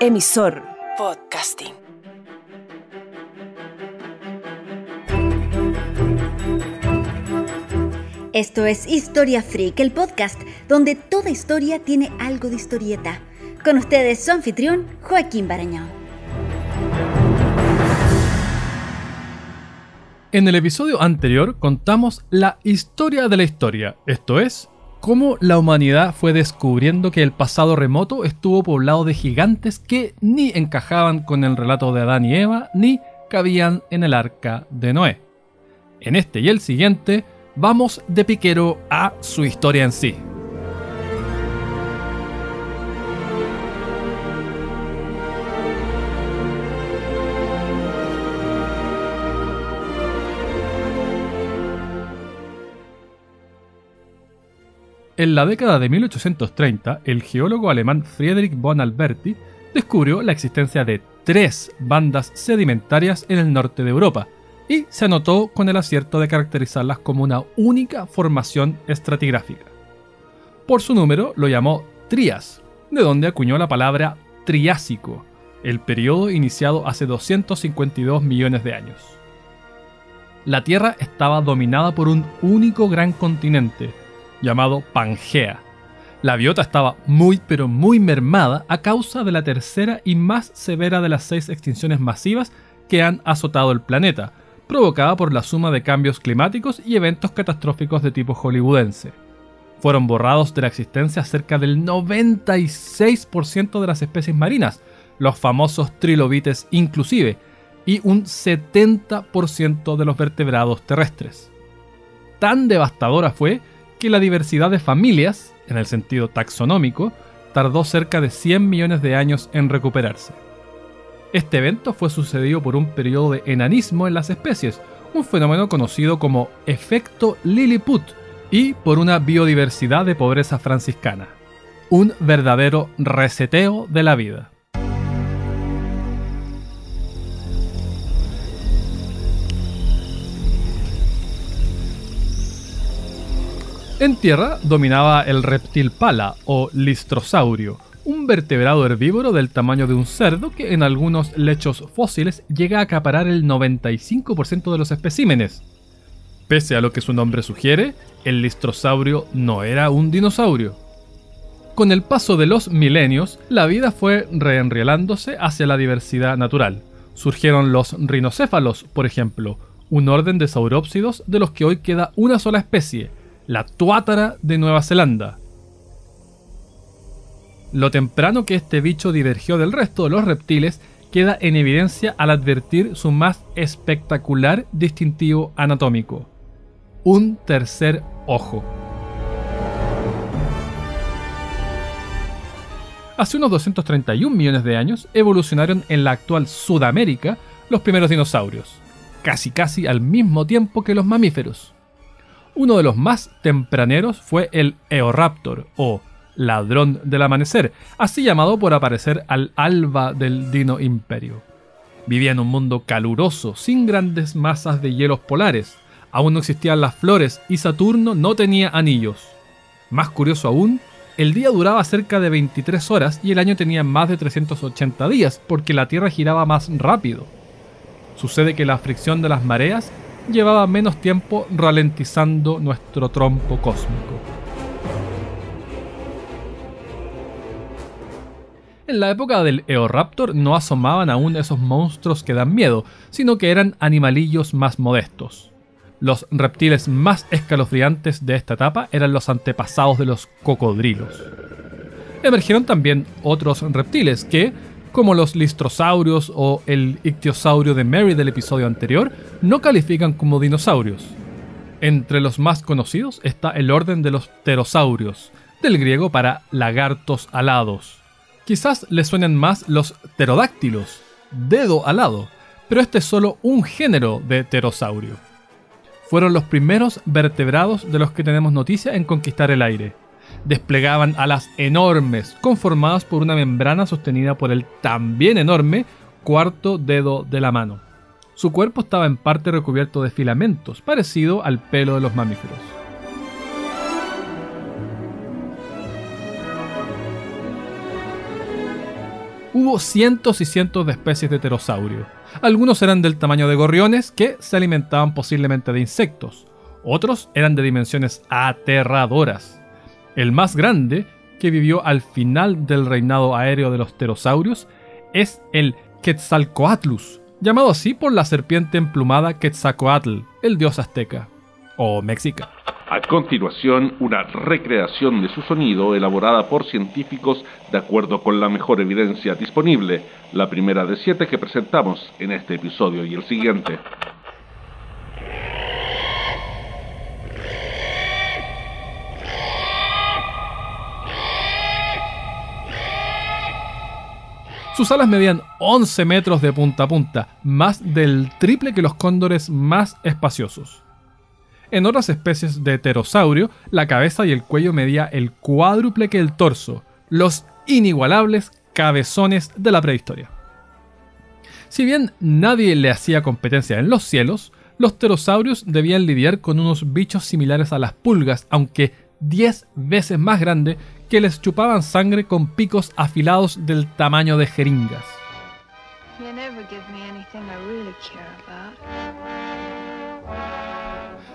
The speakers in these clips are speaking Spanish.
Emisor Podcasting. Esto es Historia Freak, el podcast donde toda historia tiene algo de historieta. Con ustedes su anfitrión, Joaquín Barañón. En el episodio anterior contamos la historia de la historia, esto es, cómo la humanidad fue descubriendo que el pasado remoto estuvo poblado de gigantes que ni encajaban con el relato de Adán y Eva, ni cabían en el arca de Noé. En este y el siguiente, vamos de piquero a su historia en sí. En la década de 1830, el geólogo alemán Friedrich von Alberti descubrió la existencia de tres bandas sedimentarias en el norte de Europa y se anotó con el acierto de caracterizarlas como una única formación estratigráfica. Por su número lo llamó Trias, de donde acuñó la palabra Triásico, el periodo iniciado hace 252 millones de años. La Tierra estaba dominada por un único gran continente, llamado Pangea. La biota estaba muy pero muy mermada a causa de la tercera y más severa de las seis extinciones masivas que han azotado el planeta, provocada por la suma de cambios climáticos y eventos catastróficos de tipo hollywoodense. Fueron borrados de la existencia cerca del 96% de las especies marinas, los famosos trilobites inclusive, y un 70% de los vertebrados terrestres. Tan devastadora fue que la diversidad de familias, en el sentido taxonómico, tardó cerca de 100 millones de años en recuperarse. Este evento fue sucedido por un periodo de enanismo en las especies, un fenómeno conocido como efecto Lilliput, y por una biodiversidad de pobreza franciscana. Un verdadero reseteo de la vida. En tierra dominaba el reptil pala o listrosaurio, un vertebrado herbívoro del tamaño de un cerdo que en algunos lechos fósiles llega a acaparar el 95% de los especímenes. Pese a lo que su nombre sugiere, el listrosaurio no era un dinosaurio. Con el paso de los milenios, la vida fue reenrielándose hacia la diversidad natural. Surgieron los rinocéfalos, por ejemplo, un orden de saurópsidos de los que hoy queda una sola especie, la tuátara de Nueva Zelanda. Lo temprano que este bicho divergió del resto de los reptiles queda en evidencia al advertir su más espectacular distintivo anatómico, un tercer ojo. Hace unos 231 millones de años evolucionaron en la actual Sudamérica los primeros dinosaurios, casi casi al mismo tiempo que los mamíferos. Uno de los más tempraneros fue el Eoraptor, o ladrón del amanecer, así llamado por aparecer al alba del Dino Imperio. Vivía en un mundo caluroso, sin grandes masas de hielos polares, aún no existían las flores y Saturno no tenía anillos. Más curioso aún, el día duraba cerca de 23 horas y el año tenía más de 380 días, porque la Tierra giraba más rápido. Sucede que la fricción de las mareas llevaba menos tiempo ralentizando nuestro trompo cósmico. En la época del Eoraptor no asomaban aún esos monstruos que dan miedo, sino que eran animalillos más modestos. Los reptiles más escalofriantes de esta etapa eran los antepasados de los cocodrilos. Emergieron también otros reptiles que, como los listrosaurios o el ictiosaurio de Mary del episodio anterior, no califican como dinosaurios. Entre los más conocidos está el orden de los pterosaurios, del griego para lagartos alados. Quizás les suenen más los pterodáctilos, dedo alado, pero este es solo un género de pterosaurio. Fueron los primeros vertebrados de los que tenemos noticia en conquistar el aire desplegaban alas enormes, conformadas por una membrana sostenida por el también enorme cuarto dedo de la mano. Su cuerpo estaba en parte recubierto de filamentos, parecido al pelo de los mamíferos. hubo cientos y cientos de especies de pterosaurio. Algunos eran del tamaño de gorriones que se alimentaban posiblemente de insectos. Otros eran de dimensiones aterradoras. El más grande, que vivió al final del reinado aéreo de los pterosaurios, es el Quetzalcoatlus, llamado así por la serpiente emplumada Quetzalcoatl, el dios azteca o mexica. A continuación, una recreación de su sonido elaborada por científicos de acuerdo con la mejor evidencia disponible, la primera de siete que presentamos en este episodio y el siguiente. Sus alas medían 11 metros de punta a punta, más del triple que los cóndores más espaciosos. En otras especies de pterosaurio, la cabeza y el cuello medía el cuádruple que el torso, los inigualables cabezones de la prehistoria. Si bien nadie le hacía competencia en los cielos, los pterosaurios debían lidiar con unos bichos similares a las pulgas, aunque 10 veces más grandes que les chupaban sangre con picos afilados del tamaño de jeringas.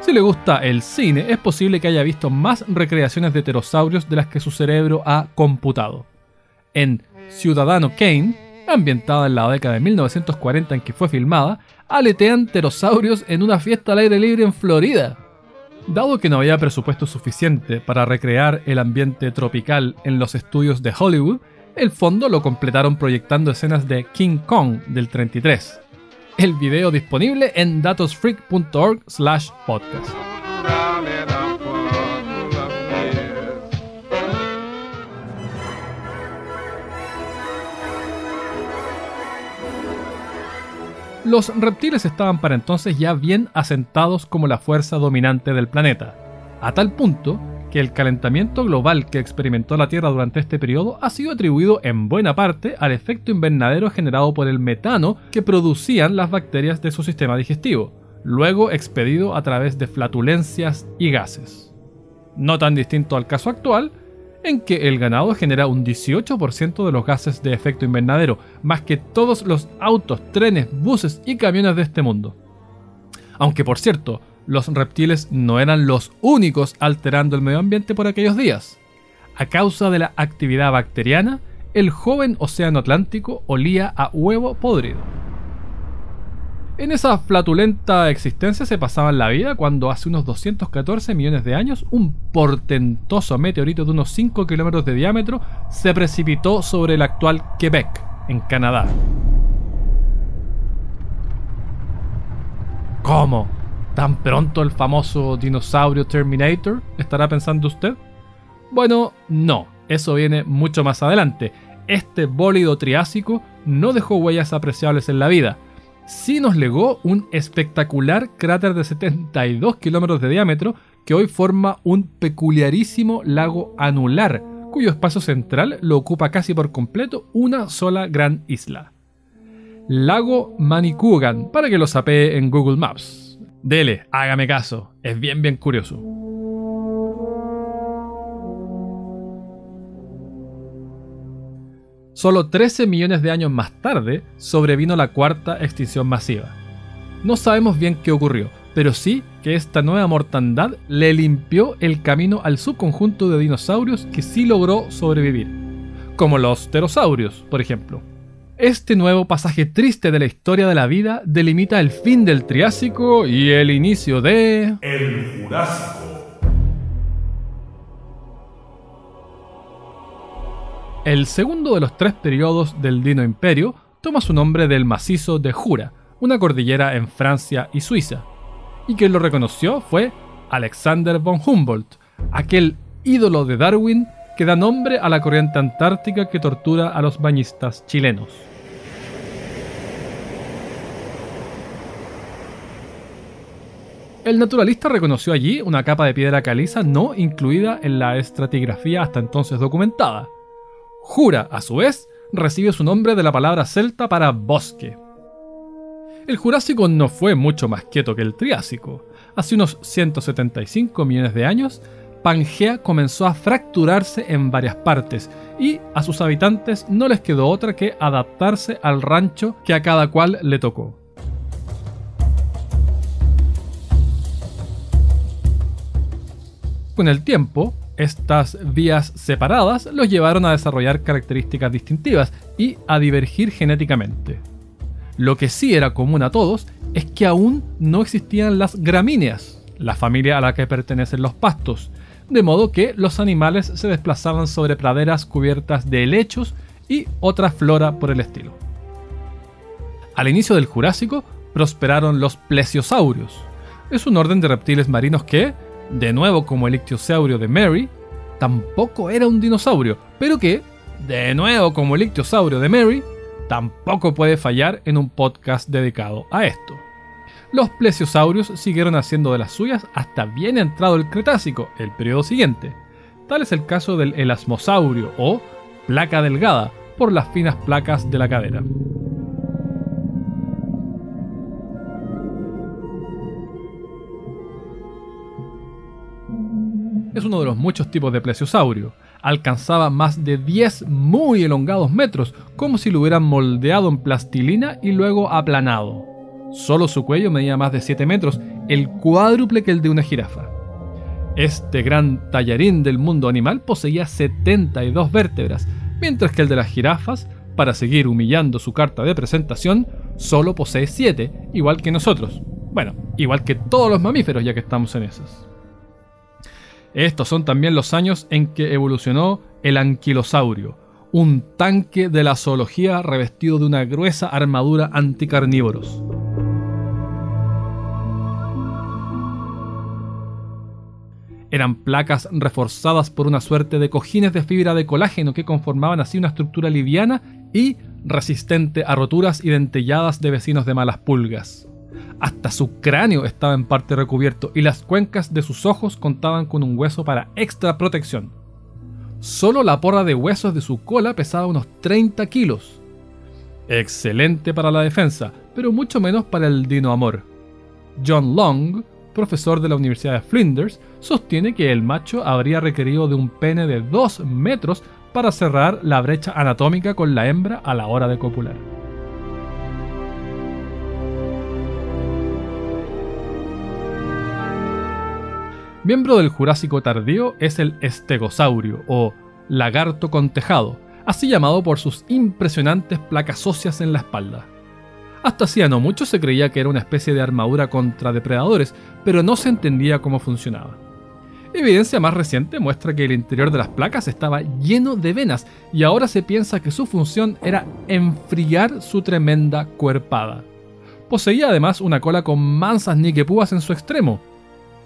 Si le gusta el cine, es posible que haya visto más recreaciones de pterosaurios de las que su cerebro ha computado. En Ciudadano Kane, ambientada en la década de 1940 en que fue filmada, aletean pterosaurios en una fiesta al aire libre en Florida. Dado que no había presupuesto suficiente para recrear el ambiente tropical en los estudios de Hollywood, el fondo lo completaron proyectando escenas de King Kong del 33 el video disponible en datosfreak.org Los reptiles estaban para entonces ya bien asentados como la fuerza dominante del planeta, a tal punto que el calentamiento global que experimentó la Tierra durante este periodo ha sido atribuido en buena parte al efecto invernadero generado por el metano que producían las bacterias de su sistema digestivo, luego expedido a través de flatulencias y gases. No tan distinto al caso actual, en que el ganado genera un 18% de los gases de efecto invernadero, más que todos los autos, trenes, buses y camiones de este mundo. Aunque por cierto, los reptiles no eran los únicos alterando el medio ambiente por aquellos días. A causa de la actividad bacteriana, el joven océano Atlántico olía a huevo podrido. En esa flatulenta existencia se pasaban la vida cuando hace unos 214 millones de años un portentoso meteorito de unos 5 kilómetros de diámetro se precipitó sobre el actual Quebec, en Canadá. ¿Cómo? ¿Tan pronto el famoso dinosaurio Terminator? ¿Estará pensando usted? Bueno, no, eso viene mucho más adelante. Este bólido triásico no dejó huellas apreciables en la vida. Sí nos legó un espectacular cráter de 72 kilómetros de diámetro que hoy forma un peculiarísimo lago anular, cuyo espacio central lo ocupa casi por completo una sola gran isla. Lago Manicouagan, para que lo sapee en Google Maps. Dele, hágame caso, es bien bien curioso. Solo 13 millones de años más tarde sobrevino la cuarta extinción masiva. No sabemos bien qué ocurrió, pero sí que esta nueva mortandad le limpió el camino al subconjunto de dinosaurios que sí logró sobrevivir, como los pterosaurios, por ejemplo. Este nuevo pasaje triste de la historia de la vida delimita el fin del Triásico y el inicio de... El Jurásico. El segundo de los tres periodos del Dino Imperio toma su nombre del macizo de Jura, una cordillera en Francia y Suiza. Y quien lo reconoció fue Alexander von Humboldt, aquel ídolo de Darwin que da nombre a la corriente antártica que tortura a los bañistas chilenos. El naturalista reconoció allí una capa de piedra caliza no incluida en la estratigrafía hasta entonces documentada. Jura, a su vez, recibe su nombre de la palabra celta para bosque. El Jurásico no fue mucho más quieto que el Triásico. Hace unos 175 millones de años, Pangea comenzó a fracturarse en varias partes y a sus habitantes no les quedó otra que adaptarse al rancho que a cada cual le tocó. Con el tiempo, estas vías separadas los llevaron a desarrollar características distintivas y a divergir genéticamente. Lo que sí era común a todos es que aún no existían las gramíneas, la familia a la que pertenecen los pastos, de modo que los animales se desplazaban sobre praderas cubiertas de helechos y otra flora por el estilo. Al inicio del Jurásico prosperaron los plesiosaurios. Es un orden de reptiles marinos que, de nuevo como el ictiosaurio de Mary, tampoco era un dinosaurio, pero que, de nuevo como el ictiosaurio de Mary, tampoco puede fallar en un podcast dedicado a esto. Los plesiosaurios siguieron haciendo de las suyas hasta bien entrado el Cretácico, el periodo siguiente. Tal es el caso del elasmosaurio o placa delgada, por las finas placas de la cadera. Es uno de los muchos tipos de plesiosaurio. Alcanzaba más de 10 muy elongados metros, como si lo hubieran moldeado en plastilina y luego aplanado. Solo su cuello medía más de 7 metros, el cuádruple que el de una jirafa. Este gran tallarín del mundo animal poseía 72 vértebras, mientras que el de las jirafas, para seguir humillando su carta de presentación, solo posee 7, igual que nosotros. Bueno, igual que todos los mamíferos ya que estamos en esas. Estos son también los años en que evolucionó el anquilosaurio, un tanque de la zoología revestido de una gruesa armadura anticarnívoros. Eran placas reforzadas por una suerte de cojines de fibra de colágeno que conformaban así una estructura liviana y resistente a roturas y dentelladas de vecinos de malas pulgas. Hasta su cráneo estaba en parte recubierto y las cuencas de sus ojos contaban con un hueso para extra protección. Solo la porra de huesos de su cola pesaba unos 30 kilos. Excelente para la defensa, pero mucho menos para el dino amor. John Long, profesor de la Universidad de Flinders, sostiene que el macho habría requerido de un pene de 2 metros para cerrar la brecha anatómica con la hembra a la hora de copular. Miembro del Jurásico tardío es el estegosaurio o lagarto con tejado, así llamado por sus impresionantes placas óseas en la espalda. Hasta hacía no mucho se creía que era una especie de armadura contra depredadores, pero no se entendía cómo funcionaba. Evidencia más reciente muestra que el interior de las placas estaba lleno de venas y ahora se piensa que su función era enfriar su tremenda cuerpada. Poseía además una cola con mansas niquepúas en su extremo,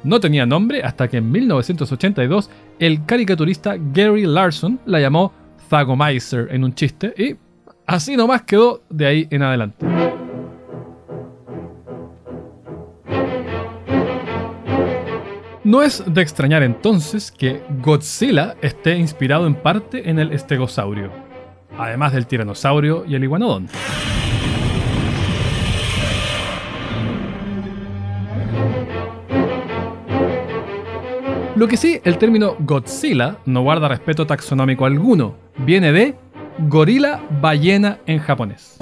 no tenía nombre hasta que en 1982 el caricaturista Gary Larson la llamó Thagomizer en un chiste y así nomás quedó de ahí en adelante. No es de extrañar entonces que Godzilla esté inspirado en parte en el estegosaurio, además del tiranosaurio y el iguanodón. Lo que sí, el término Godzilla no guarda respeto taxonómico alguno. Viene de gorila ballena en japonés.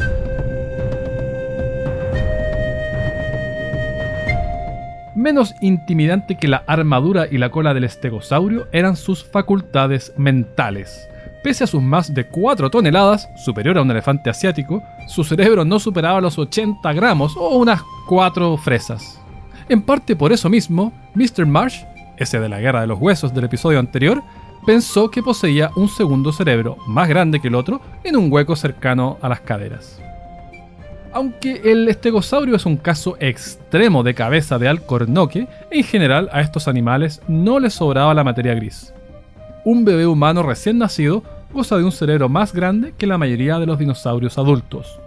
Menos intimidante que la armadura y la cola del estegosaurio eran sus facultades mentales. Pese a sus más de 4 toneladas, superior a un elefante asiático, su cerebro no superaba los 80 gramos o unas 4 fresas. En parte por eso mismo, Mr. Marsh ese de la guerra de los huesos del episodio anterior, pensó que poseía un segundo cerebro, más grande que el otro, en un hueco cercano a las caderas. Aunque el estegosaurio es un caso extremo de cabeza de alcornoque, en general a estos animales no les sobraba la materia gris. Un bebé humano recién nacido goza de un cerebro más grande que la mayoría de los dinosaurios adultos.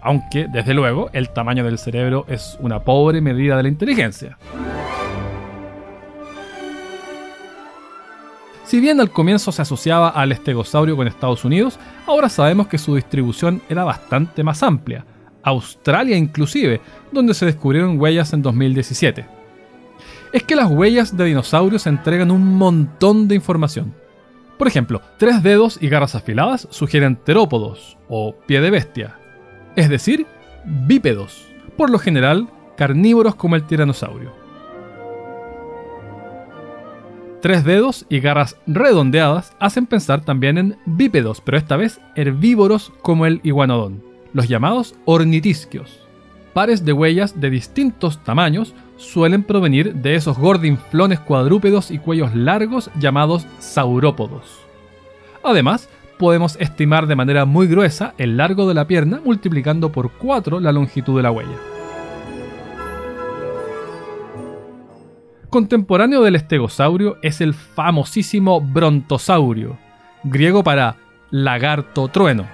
Aunque, desde luego, el tamaño del cerebro es una pobre medida de la inteligencia. Si bien al comienzo se asociaba al estegosaurio con Estados Unidos, ahora sabemos que su distribución era bastante más amplia, Australia inclusive, donde se descubrieron huellas en 2017. es que las huellas de dinosaurios entregan un montón de información. Por ejemplo, tres dedos y garras afiladas sugieren terópodos o pie de bestia, es decir, bípedos, por lo general carnívoros como el tiranosaurio. Tres dedos y garras redondeadas hacen pensar también en bípedos, pero esta vez herbívoros como el iguanodón, los llamados ornitisquios. Pares de huellas de distintos tamaños suelen provenir de esos gordinflones cuadrúpedos y cuellos largos llamados saurópodos. Además, podemos estimar de manera muy gruesa el largo de la pierna multiplicando por 4 la longitud de la huella. Contemporáneo del estegosaurio es el famosísimo brontosaurio, griego para lagarto trueno.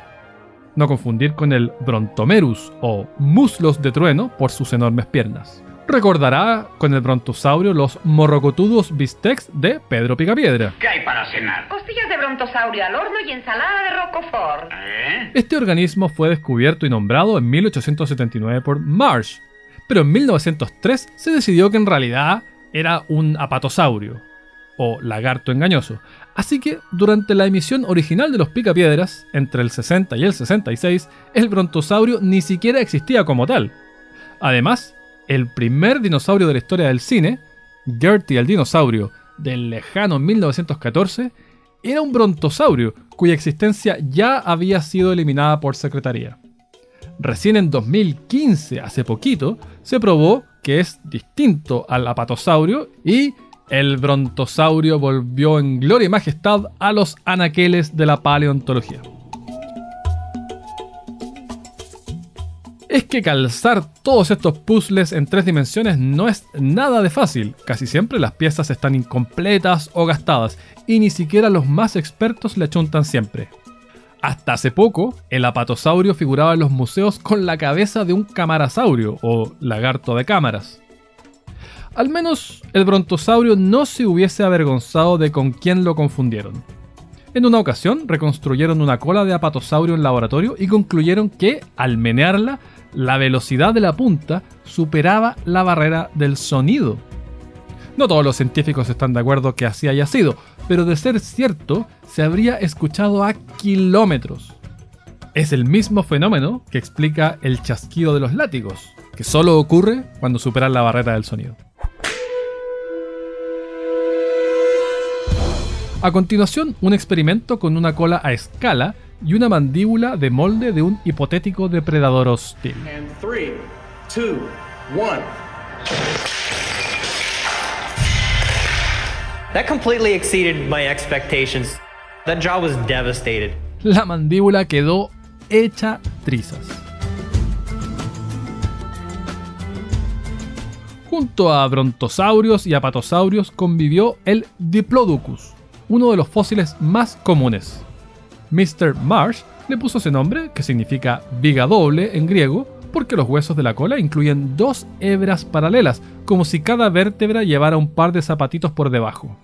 No confundir con el brontomerus o muslos de trueno por sus enormes piernas. Recordará con el brontosaurio los morrocotudos bistecs de Pedro Picapiedra. ¿Qué hay para cenar? Costillas de brontosaurio al horno y ensalada de roquefort. ¿Eh? Este organismo fue descubierto y nombrado en 1879 por Marsh, pero en 1903 se decidió que en realidad era un apatosaurio, o lagarto engañoso. Así que durante la emisión original de los Picapiedras, entre el 60 y el 66, el brontosaurio ni siquiera existía como tal. Además, el primer dinosaurio de la historia del cine, Gertie el dinosaurio, del lejano 1914, era un brontosaurio cuya existencia ya había sido eliminada por secretaría. Recién en 2015, hace poquito, se probó que es distinto al apatosaurio y el brontosaurio volvió en gloria y majestad a los anaqueles de la paleontología. Es que calzar todos estos puzzles en tres dimensiones no es nada de fácil. Casi siempre las piezas están incompletas o gastadas y ni siquiera los más expertos le achuntan siempre. Hasta hace poco, el apatosaurio figuraba en los museos con la cabeza de un camarasaurio o lagarto de cámaras. Al menos el brontosaurio no se hubiese avergonzado de con quién lo confundieron. En una ocasión reconstruyeron una cola de apatosaurio en laboratorio y concluyeron que, al menearla, la velocidad de la punta superaba la barrera del sonido. No todos los científicos están de acuerdo que así haya sido, pero de ser cierto, se habría escuchado a kilómetros. Es el mismo fenómeno que explica el chasquido de los látigos, que solo ocurre cuando superan la barrera del sonido. A continuación, un experimento con una cola a escala y una mandíbula de molde de un hipotético depredador hostil. Completely exceeded my expectations. That jaw was devastated. La mandíbula quedó hecha trizas. Junto a brontosaurios y apatosaurios convivió el Diplodocus, uno de los fósiles más comunes. Mr. Marsh le puso ese nombre, que significa viga doble en griego, porque los huesos de la cola incluyen dos hebras paralelas, como si cada vértebra llevara un par de zapatitos por debajo.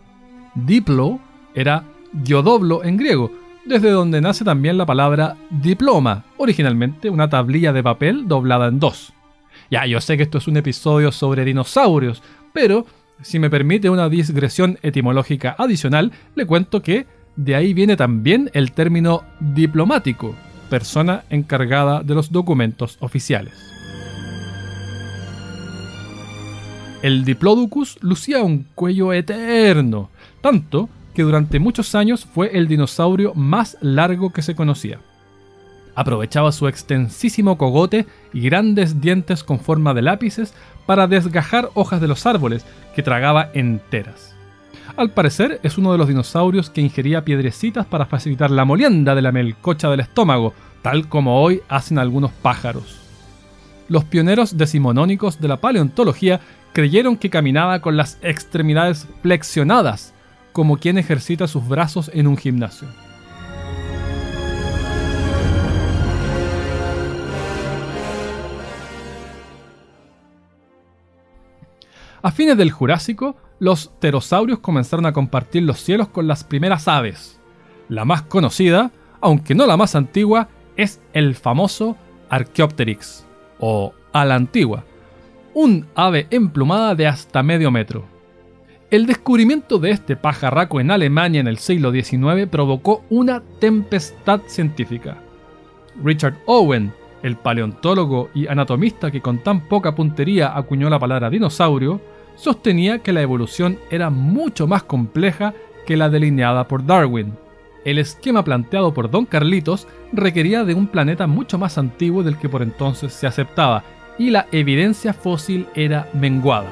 Diplo era diodoblo en griego, desde donde nace también la palabra diploma, originalmente una tablilla de papel doblada en dos. Ya, yo sé que esto es un episodio sobre dinosaurios, pero si me permite una digresión etimológica adicional, le cuento que de ahí viene también el término diplomático, persona encargada de los documentos oficiales. El Diplodocus lucía un cuello eterno, tanto que durante muchos años fue el dinosaurio más largo que se conocía. Aprovechaba su extensísimo cogote y grandes dientes con forma de lápices para desgajar hojas de los árboles que tragaba enteras. Al parecer es uno de los dinosaurios que ingería piedrecitas para facilitar la molienda de la melcocha del estómago, tal como hoy hacen algunos pájaros. Los pioneros decimonónicos de la paleontología creyeron que caminaba con las extremidades flexionadas, como quien ejercita sus brazos en un gimnasio. A fines del Jurásico, los pterosaurios comenzaron a compartir los cielos con las primeras aves. La más conocida, aunque no la más antigua, es el famoso Archaeopteryx, o ala antigua, un ave emplumada de hasta medio metro. El descubrimiento de este pajarraco en Alemania en el siglo XIX provocó una tempestad científica. Richard Owen, el paleontólogo y anatomista que con tan poca puntería acuñó la palabra dinosaurio, sostenía que la evolución era mucho más compleja que la delineada por Darwin. El esquema planteado por Don Carlitos requería de un planeta mucho más antiguo del que por entonces se aceptaba, y la evidencia fósil era menguada.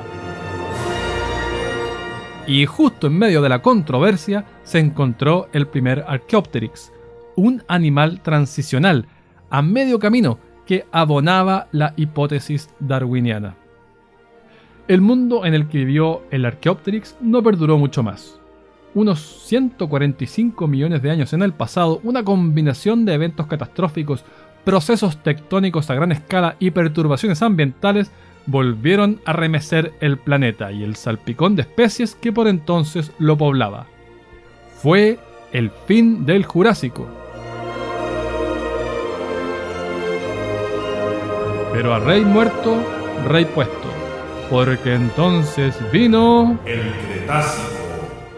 Y justo en medio de la controversia se encontró el primer Archaeopteryx, un animal transicional, a medio camino, que abonaba la hipótesis darwiniana. El mundo en el que vivió el Archaeopteryx no perduró mucho más. Unos 145 millones de años en el pasado, una combinación de eventos catastróficos, procesos tectónicos a gran escala y perturbaciones ambientales volvieron a remecer el planeta y el salpicón de especies que por entonces lo poblaba. Fue el fin del Jurásico. Pero a rey muerto, rey puesto, porque entonces vino El Cretácico.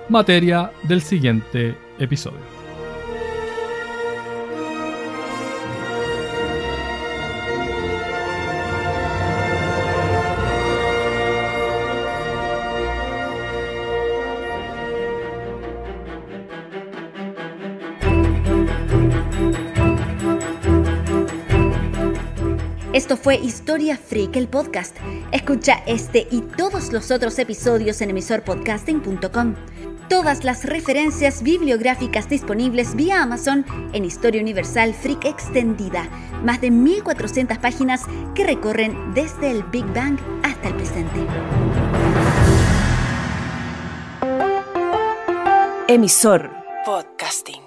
materia del siguiente episodio. Esto fue Historia Freak, el podcast. Escucha este y todos los otros episodios en emisorpodcasting.com. Todas las referencias bibliográficas disponibles vía Amazon en Historia Universal Freak Extendida. Más de 1400 páginas que recorren desde el Big Bang hasta el presente. Emisor Podcasting.